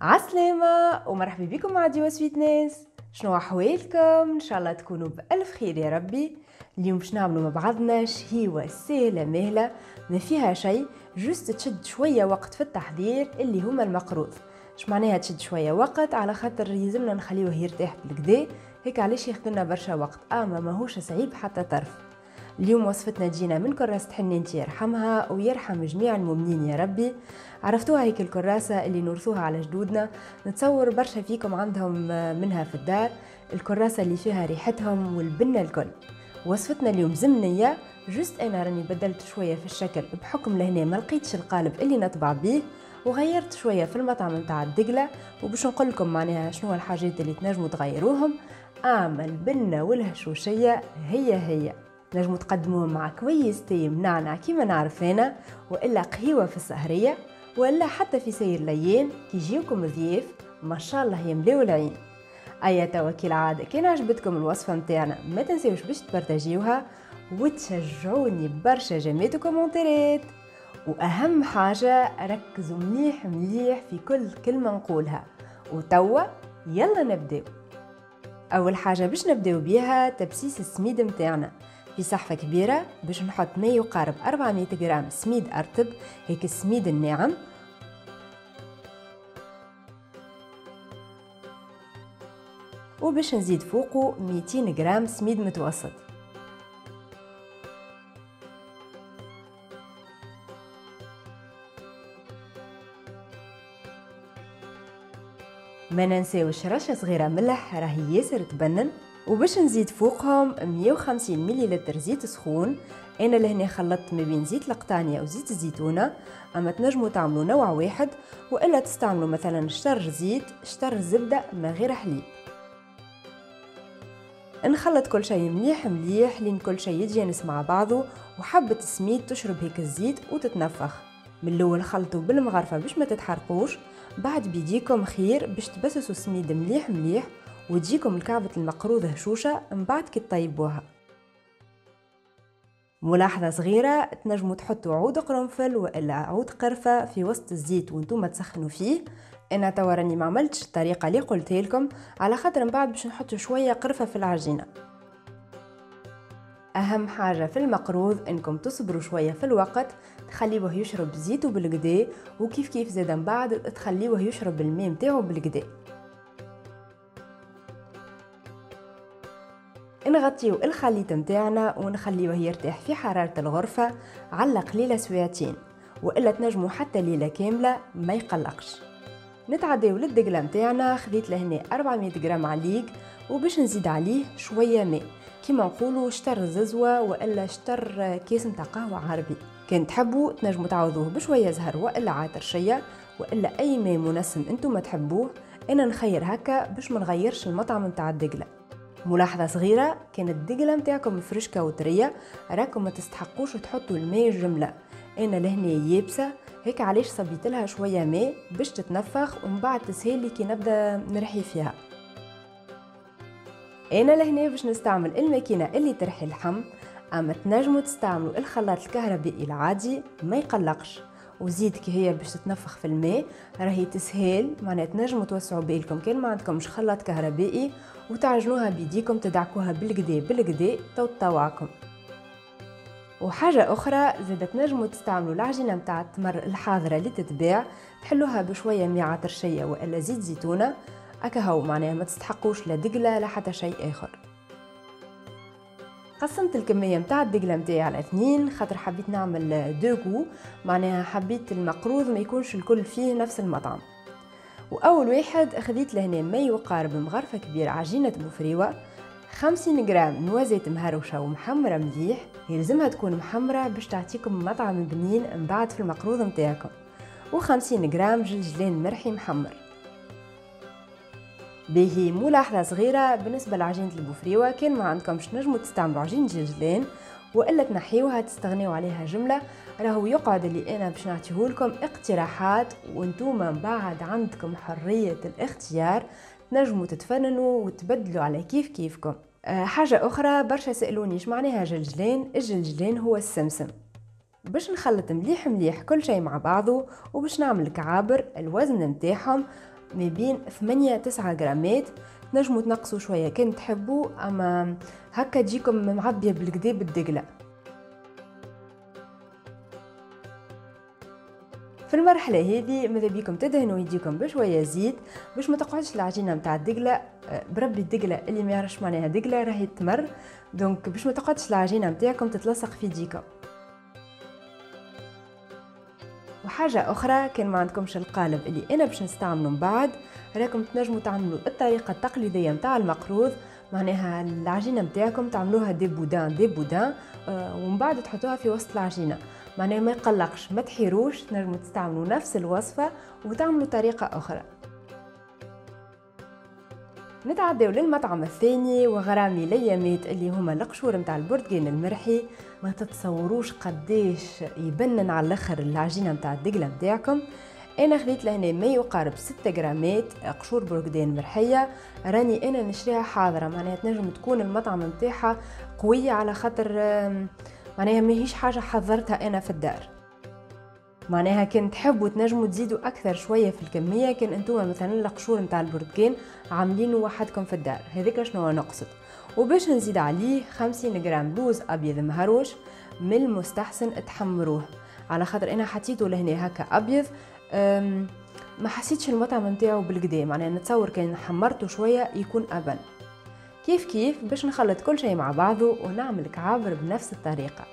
عسلامة ومرحبا بكم مع ديوا سويتنس شنو أحوالكم؟ إن شاء الله تكونوا بألف خير يا ربي. اليوم باش نعملوا مع بعضنا شهيوة سهلة مهلة ما فيها شيء juste تشد شوية وقت في التحضير اللي هما المقروض. اش معناها تشد شوية وقت؟ على خاطر يلزمنا نخليوه يرتاح بالقدا هيكا علاش ياخذلنا برشا وقت؟ اما ماهوش صعيب حتى طرف. اليوم وصفتنا تجينا من كراسة حنينتي يرحمها ويرحم جميع المؤمنين يا ربي. عرفتوها هيك الكراسة اللي نورثوها على جدودنا. نتصور برشا فيكم عندهم منها في الدار. الكراسة اللي فيها ريحتهم والبنة الكل. وصفتنا اليوم زمنية. جست أنا راني بدلت شوية في الشكل بحكم لهنا ما لقيتش القالب اللي نطبع بيه. وغيرت شوية في المطعم نتاع الدقلة. وباش نقول لكم معناها شنو الحاجات اللي تنجموا تغيروهم. أما البنة والهشوشية هي هي. نجموا تقدموهم مع كويس تي منعنع كيما نعرف أنا وإلا قهيوة في السهرية ولا حتى في سير الأيام كي يجيوكم ضياف ما شاء الله يملاو العين. أيا توا كي العاده كان عجبتكم الوصفة نتاعنا ما تنسيوش باش تبارتاجيوها وتشجعوني برشا جيمات وكومنتيرات وأهم حاجة ركزوا مليح مليح في كل كلمة نقولها. وتوا يلا نبداو. أول حاجة باش نبداو بيها تبسيس السميد متاعنا. في صحفة كبيرة باش نحط ما يقارب 400 غرام سميد أرطب هيك السميد الناعم. وباش نزيد فوقه 200 غرام سميد متوسط. ما ننساوش رشة صغيرة ملح راهي ياسر تبنن. وباش نزيد فوقهم 150 مليلتر زيت سخون. أنا لهنا خلطت ما بين زيت القطانية وزيت الزيتونة. أما تنجموا تعملوا نوع واحد. وإلا تستعملوا مثلا شتر زيت شتر زبدة من غير حليب. نخلط كل شيء مليح مليح لين كل شيء يتجانس مع بعضه. وحبة السميد تشرب هيك الزيت وتتنفخ. من الأول خلطوا بالمغرفة باش ما تتحرقوش. بعد بيديكم خير باش تبسسوا السميد مليح مليح وتجيكم الكعبة المقروض هشوشة من بعد كي تطيبوها. ملاحظة صغيرة تنجموا تحطوا عود قرنفل وإلا عود قرفة في وسط الزيت وأنتم تسخنوا فيه. أنا توا راني ما عملتش الطريقة اللي قلتها لكم على خاطر من بعد باش نحط شوية قرفة في العجينة. أهم حاجة في المقروض إنكم تصبروا شوية في الوقت تخليوه يشرب زيته بالقدا وكيف كيف زاد من بعد تخليوه يشرب الماء متاعو بالقدا نغطيو الخليط متاعنا ونخليوه يرتاح في حرارة الغرفة على قليلة سويعتين وإلا تنجموا حتى ليلة كاملة ما يقلقش. نتعداو للدقلة متاعنا خذيت لهنا 400 جرام عليق وباش نزيد عليه شوية ماء. كيما نقولوا شتر ززوة وإلا شتر كيس متاع قهوة عربي. كان تحبوا تنجموا تعوضوه بشوية زهر وإلا عطرشية وإلا أي ماء منسم أنتم ما تحبوه. أنا نخير هكا باش ما نغيرش المطعم متاع الدقلة. ملاحظة صغيرة كانت الدقلة متاعكم فرشكة وطرية راكم ما تستحقوش تحطوا الماء جملة. أنا لهنا يابسة هيك علاش صبيت لها شوية ماء باش تتنفخ ومن بعد تسهل كي نبدأ نرحي فيها. أنا لهنا باش نستعمل الماكينة اللي ترحي اللحم أما تنجموا تستعملوا الخلاط الكهربائي العادي ما يقلقش. وزيد كي هي باش تتنفخ في الماء راهي تسهل معناها تنجموا توسعوا بالكم كان ما عندكمش خلاط كهربائي وتعجنوها بيديكم تدعكوها بالقدا بالقدا تو تطوعكم. وحاجة أخرى زادت تنجموا تستعملوا العجينة متاع التمر الحاضرة اللي تتباع تحلوها بشوية ماء عطرشية وإلا زيت زيتونة. أكهو معناها ما تستحقوش لا دقلة لا حتى شيء آخر. قسمت الكمية متاع الدقلة متاعي على اثنين خاطر حبيت نعمل deux goûts معناها حبيت المقروض ما يكونش الكل فيه نفس المطعم. وأول واحد أخذت لهنا ما يقارب مغرفة كبيرة عجينة بوفريوة 50 جرام نوازات مهروشة ومحمرة مليح يلزمها تكون محمرة باش تعطيكم مطعم بنين من بعد في المقروض متاعكم. و50 جرام جلجلان مرحي محمر. باهي ملاحظة صغيرة بالنسبة لعجينة البوفريوة. كان ما عندكمش نجموا تستعملوا عجينة جلجلان وإلا تنحيوها تستغنيو عليها جملة. راهو يقعد اللي أنا باش نعطيهولكم اقتراحات وأنتم من بعد عندكم حرية الاختيار. تنجموا تتفننوا وتبدلوا على كيف كيفكم. أه حاجة أخرى برشا سألوني معناها جلجلان الجلجلان هو السمسم. باش نخلط مليح مليح كل شيء مع بعضه وباش نعمل كعابر الوزن متاعهم ما بين 8 9 جرامات نجموا تنقصوا شوية. كان تحبوا أما هكا تجيكم معبية بالكدا بالدقله في المرحلة هذه ماذا بيكم تدهنوا؟ يديكم بشوية زيت. باش ما تقعدش العجينة نتاع الدقلة آه، بربي الدقلة اللي ما يعرفش معناها دقلة راهي تمر. دونك باش ما تقعدش العجينة نتاعكم تتلصق في يديكم وحاجة أخرى كان ما عندكمش القالب اللي أنا باش نستعمله من بعد راكم تنجموا تعملوا الطريقة التقليدية متاع المقروض معناها العجينة متاعكم تعملوها دي بودان دي بودان آه ومن بعد تحطوها في وسط العجينة. معناها ما يقلقش ما تحيروش تنجموا تستعملوا نفس الوصفة وتعملوا طريقة أخرى. نتعداو للمطعم الثاني وغرامي الايامات اللي هما القشور متاع البرتقال المرحي. ما تتصوروش قديش يبنن على الآخر العجينة متاع الدقلة متاعكم. أنا خديت لهنا ما يقارب 6 جرامات قشور برقدان مرحية. راني أنا نشريها حاضرة معناها تنجم تكون المطعم متاعها قوية على خاطر معناها ماهيش حاجة حضرتها أنا في الدار. معناها كان تحبوا تنجموا تزيدوا أكثر شوية في الكمية. كان أنتم مثلا القشور نتاع البرتقال عاملينه وحدكم في الدار. هذيك شنو نقصد؟ وباش نزيد عليه 50 جرام لوز أبيض مهروش من المستحسن تحمروه. على خاطر أنا حطيته لهنا هكا أبيض. ما حسيتش المطعم نتاعو بالقدا. معناها نتصور كان حمرته شوية يكون أبن. كيف كيف؟ باش نخلط كل شيء مع بعضه ونعمل كعابر بنفس الطريقة.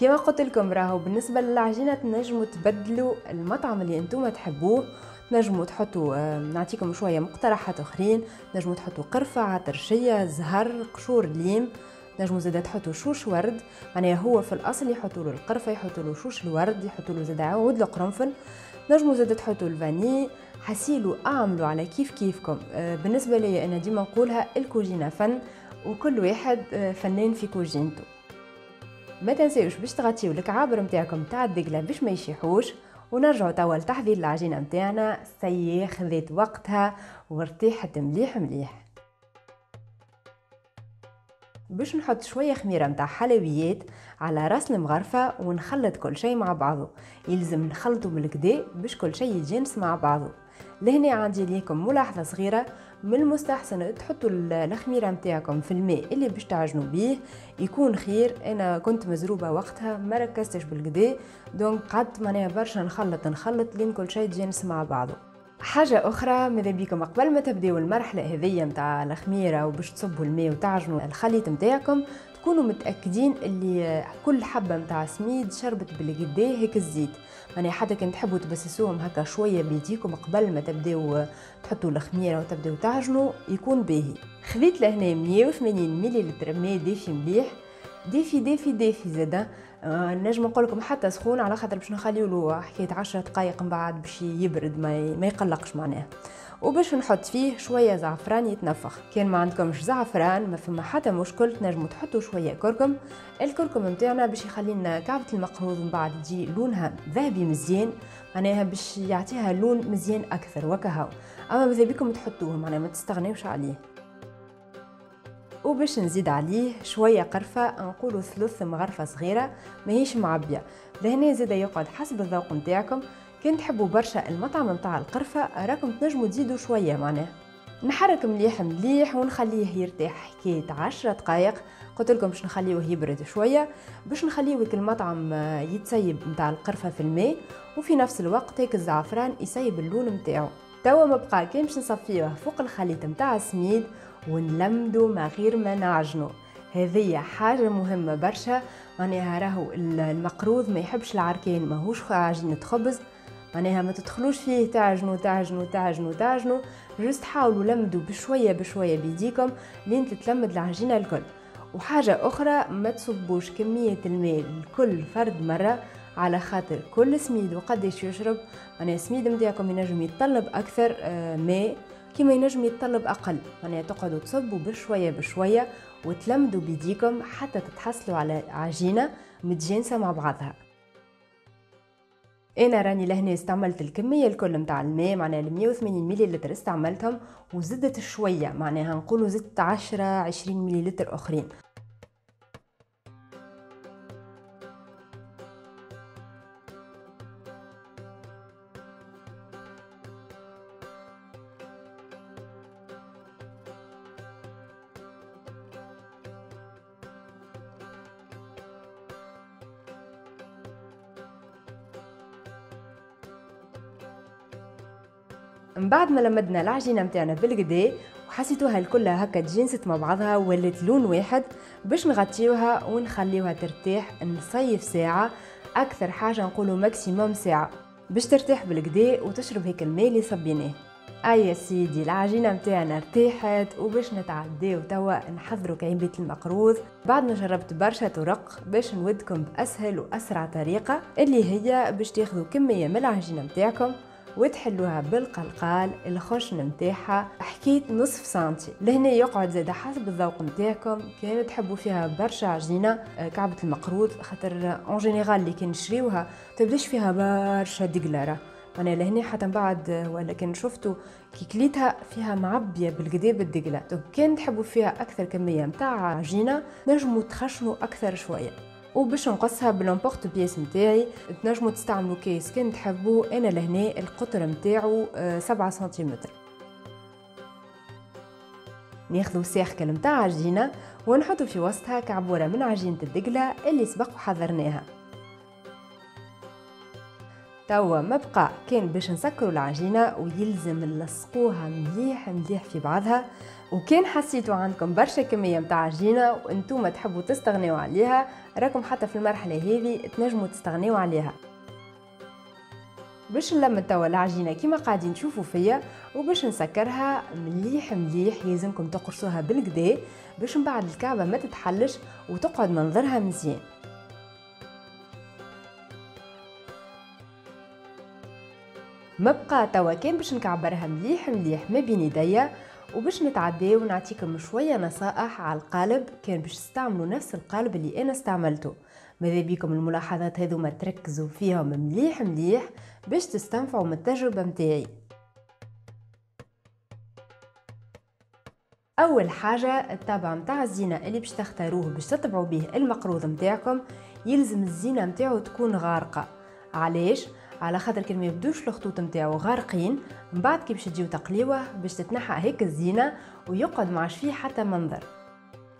كما قلت لكم راهو بالنسبة للعجينة تنجموا تبدلوا المطعم اللي أنتم تحبوه نجموا تحطوا آه، نعطيكم شوية مقترحات أخرين نجموا تحطوا قرفة عطرشية زهر قشور ليم نجموا زاده تحطوا شوش ورد معناها هو في الأصل يحطوا له القرفة يحطوا له شوش الورد يحطوا له زاده عود القرنفل نجموا زاده تحطوا الفاني حسيلوا أعملوا على كيف كيفكم. آه، بالنسبة لي أنا ديما نقولها الكوجينة فن وكل واحد آه، فنان في كوجينته. ما تنسيوش باش تغطيو الكعابر نتاعكم تاع الدقلة باش ما يشيحوش ونرجعوا توا لتحضير العجينة نتاعنا سي خذيت وقتها وارتاحت مليح مليح. باش نحط شوية خميرة متاع حلويات على راس المغرفة ونخلط كل شيء مع بعضه يلزم نخلطه بالكدا باش كل شيء يتجانس مع بعضه لهنا عندي ليكم ملاحظة صغيرة. من المستحسن تحطوا الخميرة متاعكم في الماء اللي باش تعجنوا بيه. يكون خير. أنا كنت مزروبة وقتها ما ركزتش بالكدا دونك قعدت معناها برشا نخلط نخلط لين كل شيء تجانس مع بعضه. حاجة أخرى ماذا بيكم؟ قبل ما تبداو المرحلة هذية متاع الخميرة وباش تصبوا الماء وتعجنوا الخليط متاعكم تكونوا متأكدين اللي كل حبة متاع سميد شربت بالقدا هيك الزيت. يعني حتى كان تحبوا تبسسوهم هكا شوية بيديكم قبل ما تبداو تحطوا الخميرة وتبداو تعجنوا يكون باهي. خذيت لهنا 180 مليلتر ماء دافي مليح. دافي دافي دافي زادا. آه نجم نقول لكم حتى سخون على خاطر باش نخليو له حكاية 10 دقائق من بعد باش يبرد ما يقلقش معناه وباش نحط فيه شوية زعفران يتنفخ. كان ما عندكمش زعفران ما فما حتى مشكل تنجموا تحطوا شوية كركم. الكركم نتاعنا باش يخلي لنا كعبة المقروض من بعد تجي لونها ذهبي مزيان معناها باش يعطيها لون مزيان أكثر وكهو. أما ماذا بكم تحطوه؟ معناها ما تستغنيوش عليه. وباش نزيد عليه شوية قرفة نقولوا ثلث مغرفة صغيرة ماهيش معبية. لهنا زيد يقعد حسب الذوق نتاعكم كان تحبوا برشا المطعم نتاع القرفة راكم تنجموا تزيدوا شوية معناه نحرك مليح مليح ونخليه يرتاح حكاية عشرة دقايق. قلت لكم باش نخليوه يبرد شوية باش نخليو المطعم يتسيب نتاع القرفة في الماء وفي نفس الوقت هيك الزعفران يسيب اللون نتاعو توا ما بقى كان باش نصفيوه فوق الخليط نتاع السميد ونلمدو ما غير ما نعجنو. هذه حاجة مهمة برشا معناها راهو المقروض ما يحبش العركين ماهوش عجينة خبز معناها ما تدخلوش فيه تعجنوا تعجنوا تعجنوا تعجنوا. جست حاولوا لمدوا بشوية بشوية بيديكم لين تتلمد العجينة الكل. وحاجة أخرى ما تصبوش كمية الماء لكل فرد مرة على خاطر كل سميد وقديش يشرب. معناها السميد نتاعكم ينجم يتطلب أكثر آه، ماء كما ينجم يتطلب أقل. معناها تقعدوا تصبوا بشوية بشوية وتلمدوا بيديكم حتى تتحصلوا على عجينة متجانسة مع بعضها. أنا راني لهنا استعملت الكمية الكل نتاع الماء معناها ال 180 مليلتر استعملتهم وزدت شوية معناها نقولوا زدت 10 20 مليلتر أخرين. بعد ما لمدنا العجينة متاعنا بالقدا وحسيتوها الكلها هكا تجينست مع بعضها ولات لون واحد باش نغطيوها ونخليوها ترتاح نصيف ساعة أكثر حاجة نقولوا ماكسيموم ساعة باش ترتاح بالقدا وتشرب هيك الماء اللي صبيناه. اي سيدي العجينة متاعنا ارتاحت وباش نتعداو توا نحضروا كعيبه المقروض. بعد ما جربت برشا طرق باش نودكم بأسهل وأسرع طريقة اللي هي باش تاخذوا كمية من العجينة متاعكم وتحلوها بالقلقال الخشن متاعها. حكيت نصف سنتي. لهنا يقعد زاد حسب الذوق متاعكم. كان تحبوا فيها برشا عجينة آه، كعبة المقروض خاطر en général اللي كي نشريوها تبداش فيها برشا دقلة. أنا لهني حتى بعد ولكن شفتوا كي كليتها فيها معبية بالقدا بالدقله كان تحبوا فيها أكثر كمية متاع عجينة نجموا تخشنوا أكثر شوية. وباش نقصها ب l'emporte-pièce نتاعي تنجموا تستعملوا كيس كان تحبوا أنا لهنا القطر نتاعو آه، سبعة سنتيمتر. ناخذوا ساخكل متاع عجينة ونحطوا في وسطها كعبورة من عجينة الدقلة اللي سبق وحضرناها. توا ما بقى كان باش نسكروا العجينة ويلزم نلصقوها مليح مليح في بعضها. وكان حسيتوا عندكم برشا كمية متاع عجينه وأنتم تحبوا تستغنيوا عليها راكم حتى في المرحلة هذه تنجموا تستغنيوا عليها. باش نلم توا العجينه كيما قاعدين تشوفوا فيا وباش نسكرها مليح مليح يلزمكم تقرصوها بالكدا باش من بعد الكعبة ما تتحلش وتقعد منظرها مزيان. ما بقى توا كان باش نكعبرها مليح مليح ما بين يديا وباش نتعداو ونعطيكم شوية نصائح على القالب كان باش تستعملوا نفس القالب اللي أنا استعملته. ماذا بيكم الملاحظات هذو؟ ما تركزوا فيهم مليح مليح باش تستنفعوا من التجربة متاعي. أول حاجة الطابع متاع الزينة اللي باش تختاروه باش تطبعوا به المقروض متاعكم يلزم الزينة متاعو تكون غارقة. علاش؟ على خاطر كي ما يبدوش الخطوط نتاعو غارقين من بعد كي باش تجيو تقليوه باش تتنحى هيك الزينة ويقعد معش فيه حتى منظر.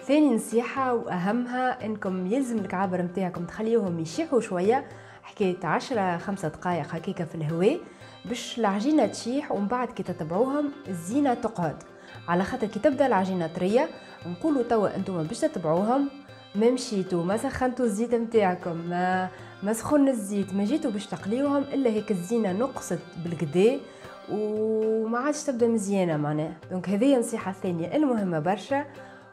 ثاني نصيحة وأهمها إنكم يلزم الكعابر متاعكم تخليوهم يشيحوا شوية حكاية عشرة خمسة دقايق هكاكا في الهواء باش العجينة تشيح ومن بعد كي تطبعوهم الزينة تقعد. على خاطر كي تبدأ العجينة طرية نقولوا توا أنتم باش تطبعوهم ما مشيتوا ما سخنتوا الزيت نتاعكم ما ما سخن الزيت ما جيتوا باش تقليوهم إلا هيك الزينة نقصت بالقدا وما عادش تبدأ مزيانة معناها. donc هذه النصيحه الثانية المهمه برشا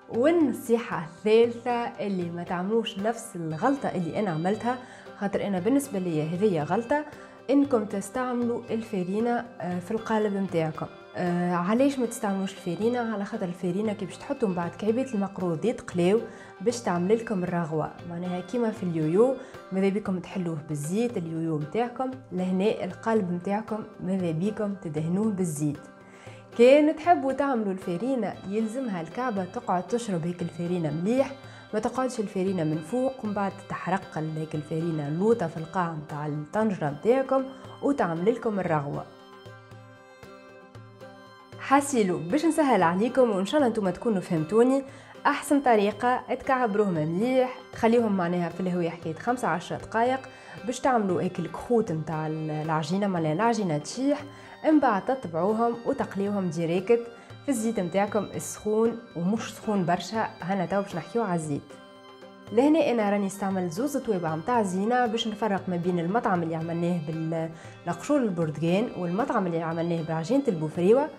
والنصيحة الثالثة اللي ما تعملوش نفس الغلطة اللي أنا عملتها خاطر أنا بالنسبة لي هذه غلطة إنكم تستعملوا الفرينة آه، في القالب متاعكم. آه علاش ما تستعملوش الفرينة على خاطر الفرينة كي باش تحطوا من بعد كعبات المقروض يتقلاو باش تعمل لكم الرغوة. معناها كيما في اليويو ماذا بيكم تحلوه بالزيت اليويو متاعكم لهنا القلب متاعكم ماذا بيكم تدهنوه بالزيت. كان تحبوا تعملوا الفرينة يلزمها الكعبة تقعد تشرب هيك الفرينة مليح ما تقعدش الفرينة من فوق ومن بعد تحرق هيك الفرينة لوطة في القاع متاع الطنجرة متاعكم وتعمل لكم الرغوة. حاسيلو. باش نسهل عليكم وإن شاء الله أنتم تكونوا فهمتوني أحسن طريقة تكعبروهم مليح تخليهم معناها في الهواء حكاية 15 دقائق باش تعملوا هيك الكخوت نتاع العجينة معناها العجينة تشيح من بعد تطبعوهم وتقليوهم direct في الزيت نتاعكم السخون ومش سخون برشا هنا تو باش نحكيو على الزيت. لهنا أنا راني استعملت زوز توابع متاع زينة باش نفرق ما بين المطعم اللي عملناه بالقشور البرتقال والمطعم اللي عملناه بعجينة البوفريوة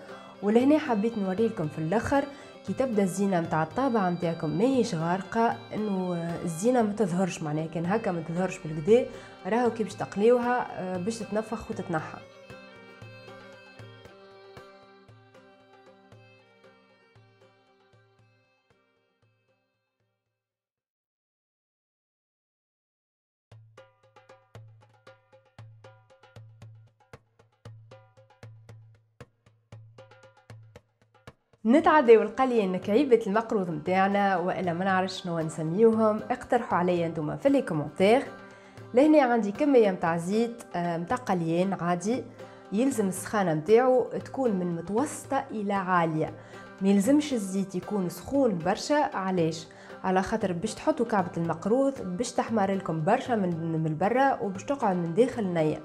ولهنا حبيت نوريلكم في الآخر كي تبدا الزينة نتاع الطابعة نتاعكم ماهيش غارقة إنه الزينة ما تظهرش معناها كان هكا ما تظهرش بالقدا راهو كي باش تقليوها آه، باش تتنفخ وتتنحى. نتعداو القليل كعيبة المقروض متاعنا وإلا ما نعرف شنو نسميوهم. اقترحوا عليا نتوما في لي كومونتير. لهنا عندي كمية متاع زيت آه، متاع قليان عادي. يلزم السخانة متاعو تكون من متوسطة إلى عالية. ما يلزمش الزيت يكون سخون برشا. علاش؟ على خاطر باش تحطوا كعبة المقروض باش تحمر لكم برشا من من برا وباش تقعد من داخل نية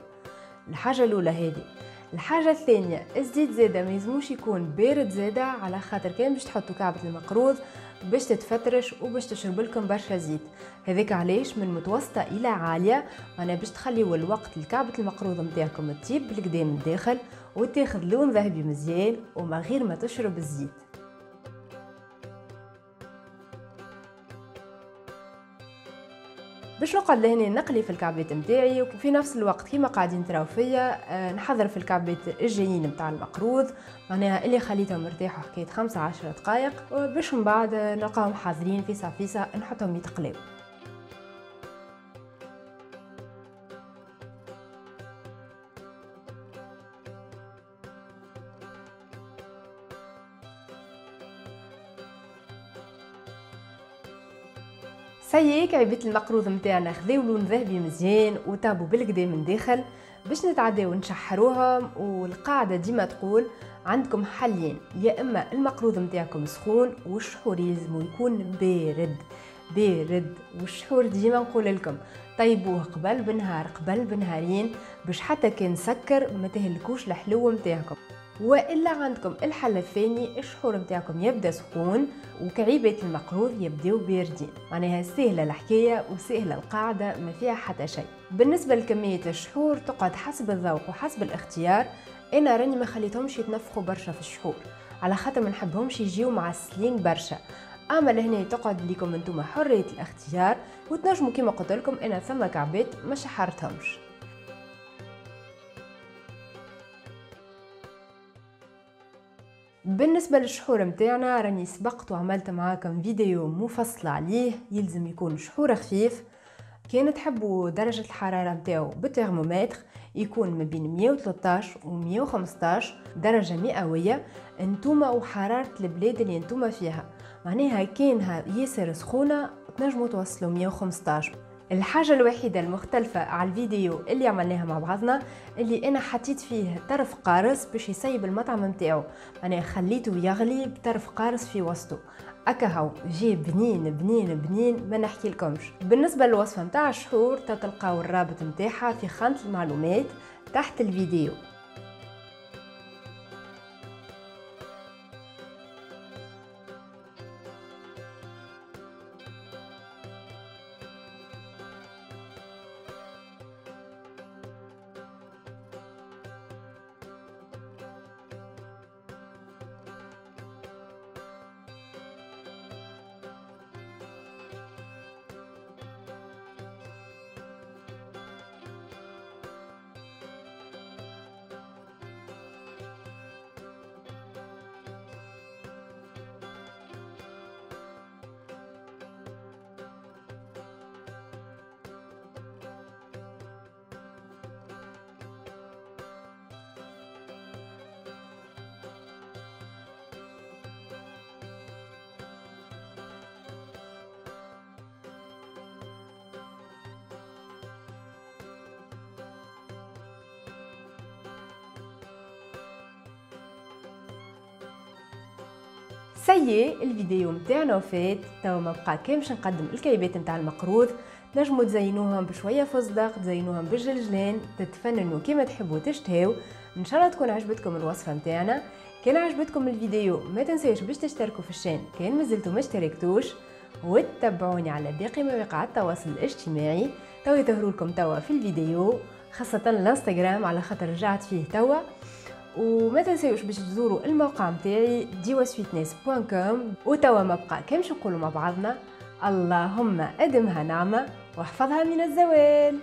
الحاجة الأولى هذه. الحاجة الثانية الزيت زادة ما يلزموش يكون بارد زادة على خاطر كان باش تحطوا كعبة المقروض باش تتفترش وباش تشرب لكم برشا زيت. هذاك علاش؟ من متوسطة إلى عالية أنا باش تخليوا الوقت لكعبة المقروض نتاعكم تطيب بالقدام الداخل وتاخذ لون ذهبي مزيان وما غير ما تشرب الزيت. باش نقعد لهنا نقلي في الكعبات نتاعي وفي نفس الوقت كيما قاعدين تراو فيا آه، نحضر في الكعبات الجايين نتاع المقروض. معناها اللي خليتهم يرتاحوا حكاية خمسة عشرة دقائق باش من بعد نلقاهم حاضرين فيسا فيسا نحطهم يتقلاو سيك عبيت المقروض نتاعنا خذاو لون ذهبي مزيان وطابوا بالكدا من داخل باش نتعداو نشحروهم. والقاعدة ديما تقول عندكم حلين يا إما المقروض نتاعكم سخون والشحور يلزمو يكون بارد بارد. والشحور ديما نقول لكم طيبوه قبل بنهار قبل بنهارين باش حتى كان سكر ما تهلكوش الحلو نتاعكم وإلا عندكم الحل الثاني الشحور نتاعكم يبدأ سخون وكعيبة المقروض يبداو باردين؟ معناها سهلة الحكاية وسهلة القاعدة ما فيها حتى شيء. بالنسبة لكمية الشحور تقعد حسب الذوق وحسب الاختيار. أنا راني ما خليتهمش يتنفخوا برشا في الشحور. على خاطر ما نحبهمش يجيو معسلين برشا. أما لهنا تقعد ليكم أنتم حرية الاختيار وتنجموا كيما قلت لكم أنا ثم كعبات ما شحرتهمش. بالنسبة للشحور متاعنا راني سبقت وعملت معاكم فيديو مفصل عليه يلزم يكون شحور خفيف. كان تحبوا درجة الحرارة متاعو بالترمومتر يكون ما بين 113 و 115 درجة مئوية انتوما وحرارة البلاد اللي انتوما فيها. معناها كانها ياسر سخونة تنجموا توصلوا 115 الحاجة الوحيدة المختلفة على الفيديو اللي عملناها مع بعضنا اللي أنا حطيت فيه طرف قارص باش يسيب المطعم نتاعو أنا خليته يغلي بطرف قارص في وسطه اكا هاو جي بنين بنين بنين ما نحكي لكمش. بالنسبة للوصفة نتاع الشهور تلقاو الرابط نتاعها في خانة المعلومات تحت الفيديو. سيي الفيديو متاعنا وفات. توا ما بقى كان باش نقدم الكيبات نتاع المقروض. نجموا تزينوهم بشوية فصدق تزينوهم بالجلجلان تتفننوا كيما تحبوا تشتهوا إن شاء الله تكون عجبتكم الوصفة متاعنا. كان عجبتكم الفيديو ما تنساوش باش تشتركوا في الشان. كان مازلتوا ما اشتركتوش. وتتبعوني على باقي مواقع التواصل الاجتماعي. توا يظهروا لكم توا في الفيديو خاصة الانستغرام على خاطر رجعت فيه توا. وما تنسيوش باش تزوروا الموقع متاعي diwasweetness.com وتوا ما بقى كامش نقولوا مع بعضنا. اللهم أدمها نعمة واحفظها من الزوال.